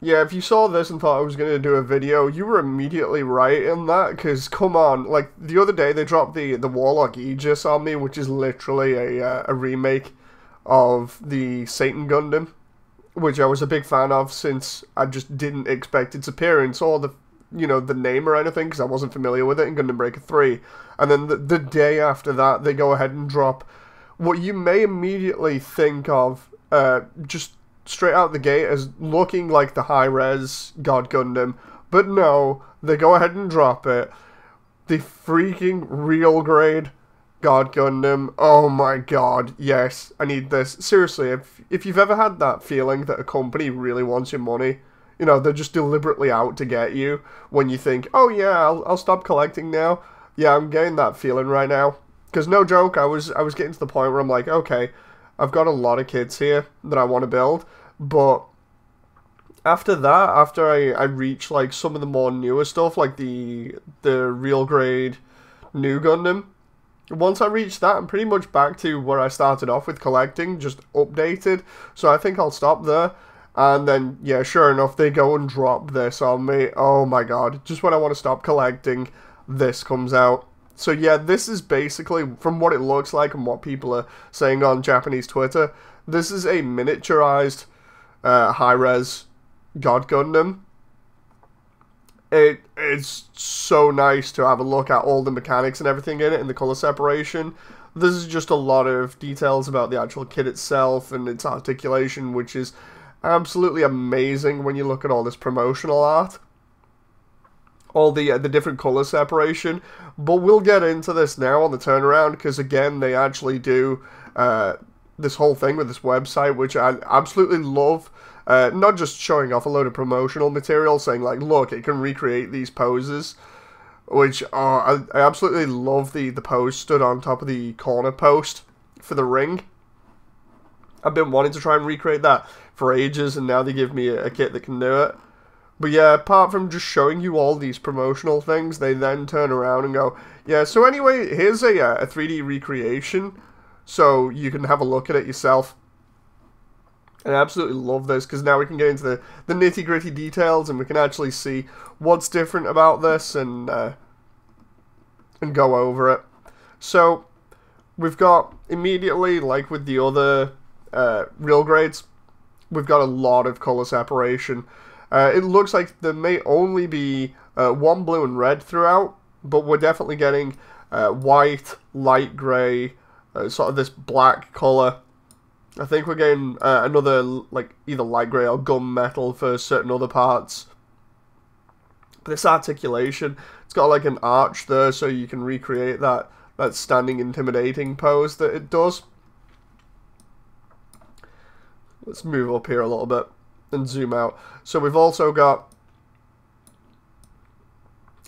Yeah, if you saw this and thought I was going to do a video, you were immediately right in that, because come on, like, the other day they dropped the, the Warlock Aegis on me, which is literally a, uh, a remake of the Satan Gundam, which I was a big fan of since I just didn't expect its appearance or the, you know, the name or anything, because I wasn't familiar with it in Gundam Breaker 3. And then the, the day after that, they go ahead and drop what you may immediately think of, uh, just straight out the gate as looking like the high res God Gundam, but no, they go ahead and drop it. The freaking real grade God Gundam. Oh my god, yes, I need this. Seriously, if if you've ever had that feeling that a company really wants your money, you know, they're just deliberately out to get you when you think, oh yeah, I'll, I'll stop collecting now. Yeah, I'm getting that feeling right now. Because no joke, I was I was getting to the point where I'm like, okay, I've got a lot of kids here that I want to build, but after that, after I, I reach like some of the more newer stuff, like the the real grade Nu Gundam, once I reach that, I'm pretty much back to where I started off with collecting, just updated. So I think I'll stop there. And then, yeah, sure enough, they go and drop this on me. Oh my god. Just when I want to stop collecting, this comes out. So yeah, this is basically, from what it looks like and what people are saying on Japanese Twitter, this is a miniaturized uh, high-res God Gundam. It is so nice to have a look at all the mechanics and everything in it and the color separation. This is just a lot of details about the actual kit itself and its articulation, which is absolutely amazing when you look at all this promotional art all the uh, the different color separation. But we'll get into this now on the turnaround because again they actually do uh, this whole thing with this website, which I absolutely love. Uh, not just showing off a load of promotional material, saying like, look, it can recreate these poses, which are I, I absolutely love the the pose stood on top of the corner post for the ring. I've been wanting to try and recreate that for ages, and now they give me a, a kit that can do it. But yeah, apart from just showing you all these promotional things, they then turn around and go, yeah, so anyway, here's a, uh, a 3D recreation, so you can have a look at it yourself. And I absolutely love this, because now we can get into the, the nitty-gritty details, and we can actually see what's different about this, and, uh, and go over it. So, we've got, immediately, like with the other uh, real grades, we've got a lot of color separation. Uh, it looks like there may only be uh, one blue and red throughout, but we're definitely getting uh, white, light grey, uh, sort of this black colour. I think we're getting uh, another, like, either light grey or gunmetal for certain other parts. But this articulation, it's got like an arch there so you can recreate that, that standing intimidating pose that it does. Let's move up here a little bit and zoom out. So we've also got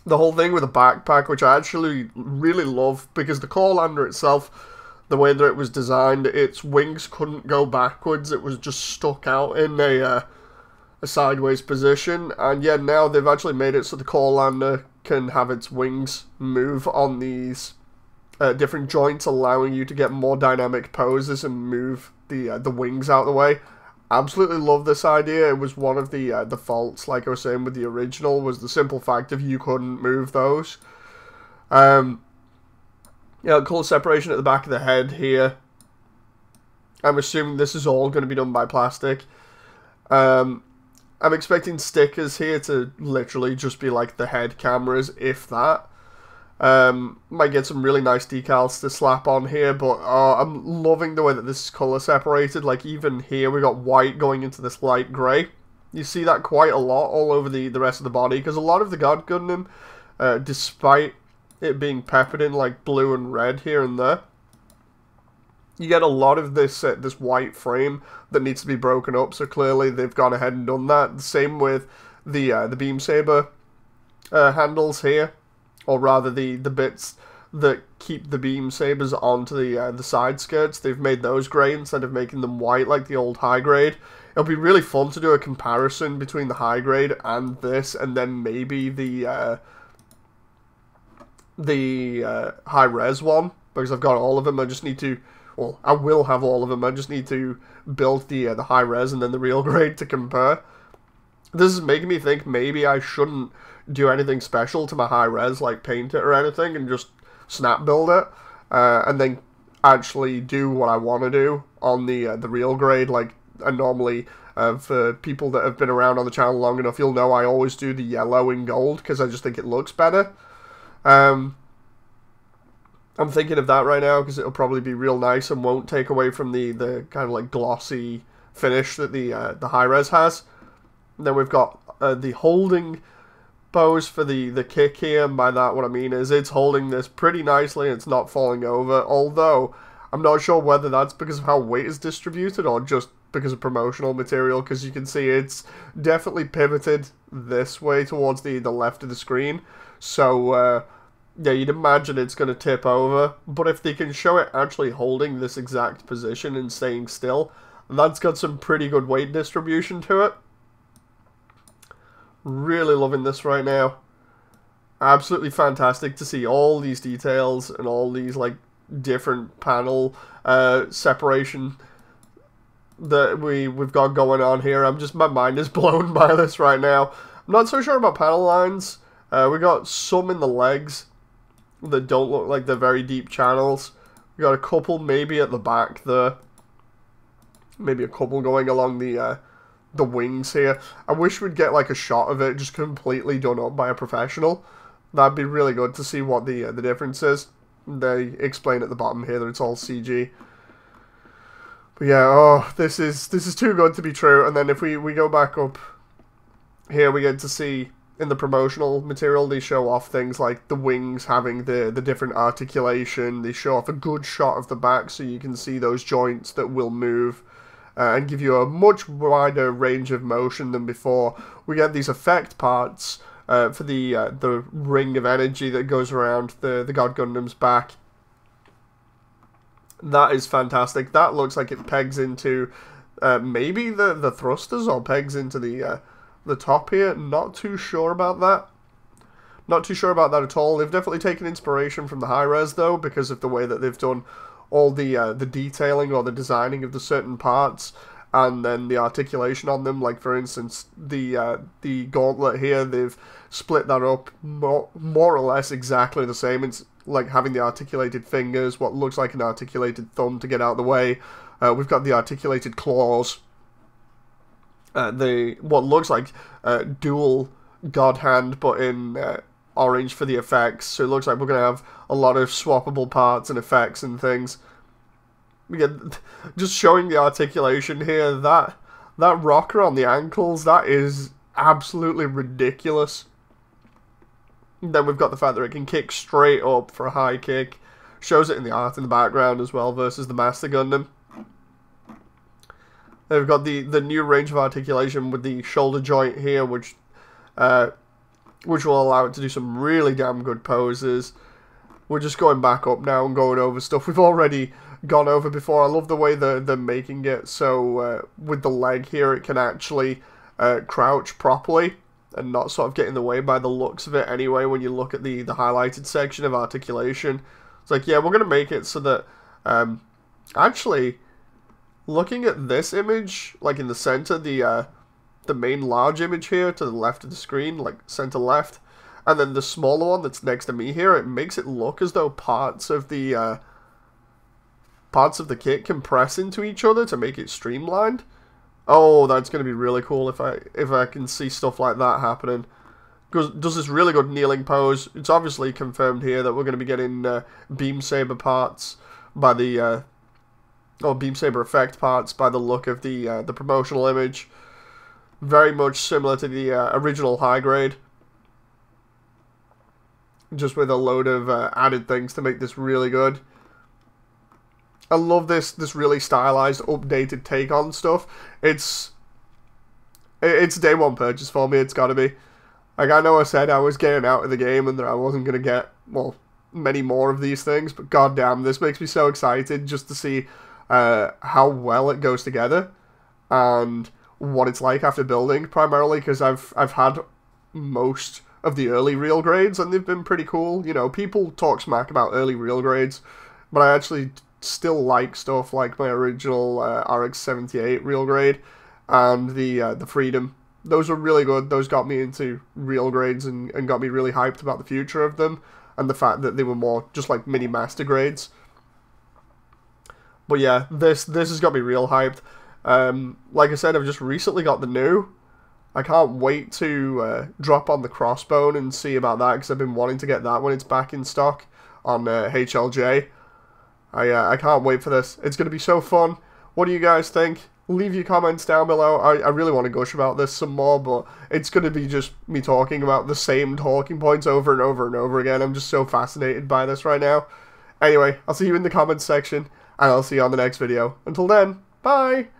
the whole thing with a backpack, which I actually really love because the Corelander itself, the way that it was designed, its wings couldn't go backwards. It was just stuck out in a, uh, a sideways position. And yeah, now they've actually made it so the Corelander can have its wings move on these uh, different joints, allowing you to get more dynamic poses and move the uh, the wings out of the way absolutely love this idea. It was one of the uh, the faults, like I was saying with the original, was the simple fact of you couldn't move those. Um, yeah, color separation at the back of the head here. I'm assuming this is all going to be done by plastic. Um, I'm expecting stickers here to literally just be like the head cameras, if that. Um, might get some really nice decals to slap on here, but uh, I'm loving the way that this is color separated. Like even here, we got white going into this light gray. You see that quite a lot all over the, the rest of the body, because a lot of the God Gundam, uh, despite it being peppered in like blue and red here and there, you get a lot of this uh, this white frame that needs to be broken up. So clearly they've gone ahead and done that. The same with the uh, the beam saber uh, handles here or rather the the bits that keep the beam sabers onto the uh, the side skirts. They've made those grey instead of making them white like the old high grade. It'll be really fun to do a comparison between the high grade and this, and then maybe the uh, the uh, high res one because I've got all of them. I just need to. Well, I will have all of them. I just need to build the uh, the high res and then the real grade to compare. This is making me think maybe I shouldn't do anything special to my high res, like paint it or anything, and just snap build it, uh, and then actually do what I want to do on the uh, the real grade. Like I normally, uh, for people that have been around on the channel long enough, you'll know I always do the yellow and gold because I just think it looks better. Um, I'm thinking of that right now because it'll probably be real nice and won't take away from the, the kind of like glossy finish that the uh, the high res has. Then we've got uh, the holding pose for the, the kick here. And by that, what I mean is it's holding this pretty nicely and it's not falling over. Although, I'm not sure whether that's because of how weight is distributed or just because of promotional material. Because you can see it's definitely pivoted this way towards the, the left of the screen. So, uh, yeah, you'd imagine it's going to tip over. But if they can show it actually holding this exact position and staying still, that's got some pretty good weight distribution to it. Really loving this right now. Absolutely fantastic to see all these details and all these like different panel uh, separation that we we've got going on here. I'm just my mind is blown by this right now. I'm not so sure about panel lines. Uh, we got some in the legs that don't look like they're very deep channels. We got a couple maybe at the back there. Maybe a couple going along the uh, the wings here. I wish we'd get like a shot of it just completely done up by a professional. That'd be really good to see what the uh, the difference is. They explain at the bottom here that it's all CG. But yeah, oh, this is this is too good to be true. And then if we we go back up here, we get to see in the promotional material they show off things like the wings having the the different articulation. They show off a good shot of the back so you can see those joints that will move uh, and give you a much wider range of motion than before. We get these effect parts uh, for the uh, the ring of energy that goes around the, the God Gundam's back. That is fantastic. That looks like it pegs into uh, maybe the, the thrusters or pegs into the uh, the top here. Not too sure about that. Not too sure about that at all. They've definitely taken inspiration from the high res though because of the way that they've done all the uh, the detailing or the designing of the certain parts and then the articulation on them. Like for instance, the uh, the gauntlet here, they've split that up more, more or less exactly the same. It's like having the articulated fingers, what looks like an articulated thumb to get out of the way. Uh, we've got the articulated claws. Uh, the what looks like dual god hand, but in uh, orange for the effects. So it looks like we're going to have a lot of swappable parts and effects and things. Again, just showing the articulation here, that that rocker on the ankles, that is absolutely ridiculous. then we've got the fact that it can kick straight up for a high kick. Shows it in the art in the background as well versus the Master Gundam. They've got the, the new range of articulation with the shoulder joint here, which uh, which will allow it to do some really damn good poses. We're just going back up now and going over stuff we've already gone over before. I love the way they're, they're making it so uh, with the leg here it can actually uh, crouch properly and not sort of get in the way by the looks of it anyway when you look at the, the highlighted section of articulation. It's like, yeah, we're going to make it so that um, actually looking at this image, like in the center, the uh, the main large image here to the left of the screen, like center left, and then the smaller one that's next to me here, it makes it look as though parts of the uh, parts of the kit compress into each other to make it streamlined. Oh, that's going to be really cool if I if I can see stuff like that happening. Goes, does this really good kneeling pose. It's obviously confirmed here that we're going to be getting uh, beam saber parts by the uh, or beam saber effect parts by the look of the uh, the promotional image very much similar to the uh, original high grade. Just with a load of uh, added things to make this really good. I love this this really stylized, updated take on stuff. It's it's day one purchase for me. It's got to be. Like I know I said I was getting out of the game and that I wasn't gonna get well many more of these things, but goddamn, this makes me so excited just to see uh, how well it goes together and what it's like after building, primarily because I've I've had most of the early real grades and they've been pretty cool. You know, people talk smack about early real grades, but I actually still like stuff like my original uh, RX-78 real grade and the uh, the Freedom those were really good. Those got me into real grades and, and got me really hyped about the future of them and the fact that they were more just like mini master grades. But yeah, this this has got me real hyped. Um, like I said, I've just recently got the Nu. I can't wait to uh, drop on the crossbone and see about that because I've been wanting to get that when it's back in stock on uh, HLJ. I uh, I can't wait for this. It's gonna be so fun. What do you guys think? Leave your comments down below. I, I really want to gush about this some more, but it's going to be just me talking about the same talking points over and over and over again. I'm just so fascinated by this right now. Anyway, I'll see you in the comments section, and I'll see you on the next video. Until then, bye!